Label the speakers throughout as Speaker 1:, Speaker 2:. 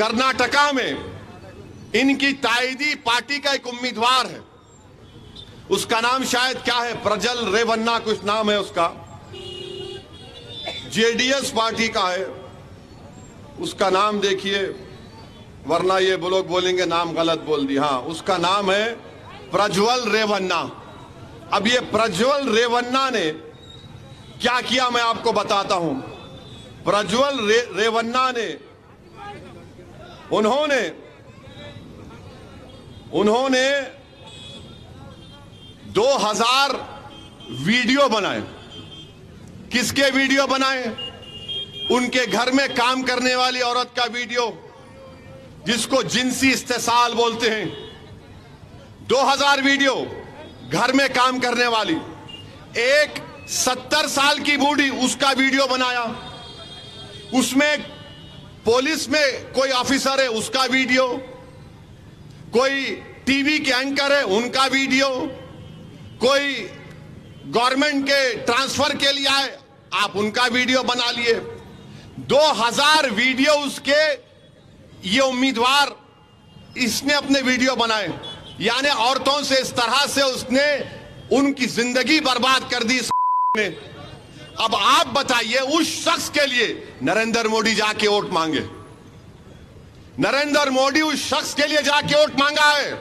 Speaker 1: कर्नाटका में इनकी तायदी पार्टी का एक उम्मीदवार है। उसका नाम शायद क्या है? प्रजल रेवन्ना कुछ नाम है उसका। जेडीएस पार्टी का है। उसका नाम देखिए वरना ये लोग बोलेंगे नाम गलत बोल दिया। हाँ उसका नाम है प्रज्वल रेवन्ना। अब ये प्रज्वल रेवन्ना ने क्या किया मैं आपको बताता हूँ। प्रज्वल रे, रेवन्ना ने उन्होंने उन्होंने 2000 वीडियो बनाए। किसके वीडियो बनाए? उनके घर में काम करने वाली औरत का वीडियो, जिसको जिनसी इस्तेसाल बोलते हैं। 2000 वीडियो घर में काम करने वाली। एक 70 साल की बूढ़ी उसका वीडियो बनाया। उसमें पुलिस में कोई ऑफिसर है, उसका वीडियो। कोई टीवी के एंकर है, उनका वीडियो। कोई गवर्नमेंट के ट्रांसफ़र के लिए आए, आप उनका वीडियो बना लिए। 2000 वीडियो उसके ये उम्मीदवार इसने अपने वीडियो बनाए। यानी औरतों से इस तरह से उसने उनकी ज़िंदगी बर्बाद कर दी ने अब आप बताइए, उस शख्स के लिए नरेंद्र मोदी जाके वोट मांगे? नरेंद्र मोदी उस शख्स के लिए जाके वोट मांगा है।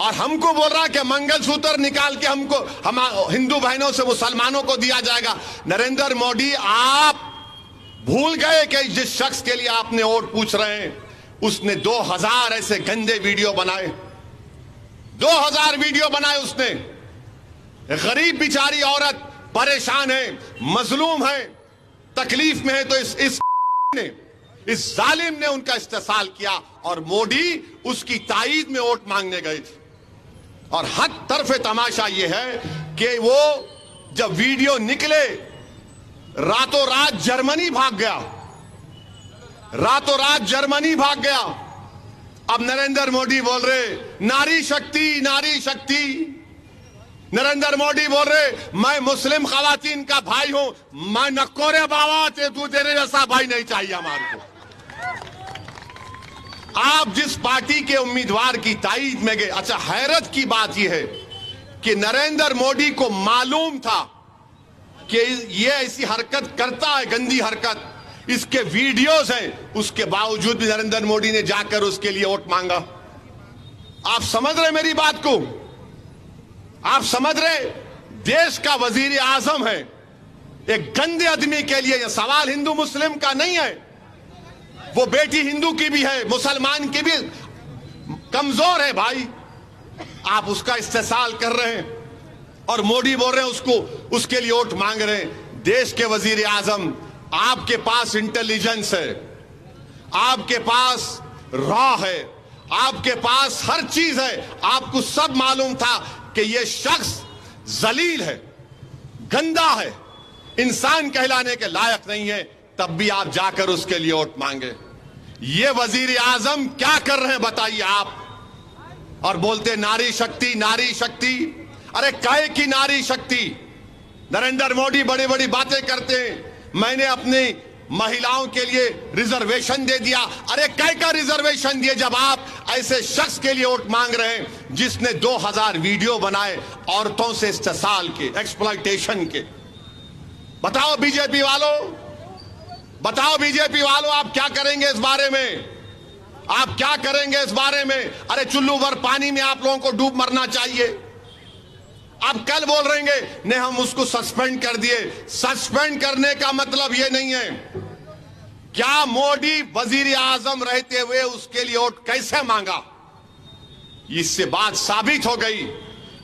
Speaker 1: और हमको बोल रहा है कि मंगलसूत्र निकाल के हमको, हम हिंदू बहनों से मुसलमानों को दिया जाएगा। नरेंद्र मोदी, आप भूल गए कि जिस शख्स के लिए आपने वोट पूछ रहे हैं, उसने 2000 ऐसे गंदे वीडियो बनाए। 2000 वीडियो बनाए उसने। गरीब बिचारी औरत परेशान है, मजलूम है, तकलीफ़ में है तो इस इस ने, इस जालिम ने उनका इस्तेसाल किया और मोदी उसकी ताइद में वोट मांगने गए थे। और हद तरफ़ तमाशा यह है कि वो जब वीडियो निकले, रातों रात जर्मनी भाग गया। रातों रात जर्मनी भाग गया। अब नरेंद्र मोदी बोल रहे, नारी शक्ति नारी शक्ति। नरेंद्र मोदी बोल रहे, मैं मुस्लिम खातन का भाई हूँ। मैं नकोरे बाबा थे तू तेरे जैसा भाई नहीं चाहिए हमारे को। आप जिस पार्टी के उम्मीदवार की ताईद में गए अच्छा हैरत की बात यह है कि नरेंद्र मोदी को मालूम था कि यह ऐसी हरकत करता है, गंदी हरकत। इसके वीडियोस हैं, उसके बावजूद भी नरेंद्र मोदी ने जाकर उसके लिए वोट मांगा। आप समझ रहे मेरी बात को? आप समझ रहे देश का वज़ीर आज़म है। एक गंदे आदमी के लिए यह सवाल हिंदू मुस्लिम का नहीं है। वो बेटी हिंदू की भी है, मुसलमान की भी कमज़ोर है भाई। आप उसका इस्तेसाल कर रहे हैं और मोदी बोल रहे हैं उसको, उसके लिए वोट मांग रहे हैं। देश के वज़ीर आज़म, आपके पास इंटेलिजेंस है। आपके पास रॉ है। आपके पास हर चीज़ है। आपको सब मालूम था कि यह शख्स जलील है, गंदा है, इंसान कहलाने के लायक नहीं है, तब भी आप जाकर उसके लिए वोट मांगे। ये वज़ीर आज़म क्या कर रहे हैं बताइए आप? और बोलते, नारी शक्ति नारी शक्ति। अरे काय की नारी शक्ति? नरेंद्र मोदी बड़ी बड़ी बातें करते हैं। मैंने अपनी महिलाओं के लिए रिजर्वेशन दे दिया। अरे कै का रिजर्वेशन दिए जब आप ऐसे शख्स के लिए वोट मांग रहे हैं, जिसने 2000 वीडियो बनाए औरतों से इस्तेसाल के एक्सप्लाइटेशन के। बताओ बीजेपी वालों, बताओ बीजेपी वालों, आप क्या करेंगे इस बारे में? आप क्या करेंगे इस बारे में? अरे चुल्लू भर पानी में आप लोगों को डूब मरना चाहिए। अब कल बोल रहेंगे ने, हम उसको सस्पेंड कर दिए. सस्पेंड करने का मतलब यह नहीं है। क्या मोदी वज़ीर आज़म रहते हुए उसके लिए वोट कैसे मांगा? इससे बात साबित हो गई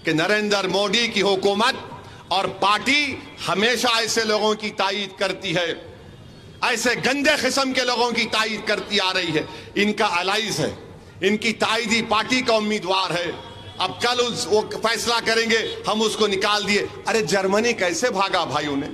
Speaker 1: कि नरेंद्र मोदी की हुकूमत और पार्टी हमेशा ऐसे लोगों की तायद करती है। ऐसे गंदे किस्म के लोगों की तायद करती आ रही है। इनका अलाइज है। इनकी तायदी पार्टी का उम्मीदवार है। अब कल उस वो फैसला करेंगे, हम उसको निकाल दिए। अरे जर्मनी कैसे भागा भाई उन्हें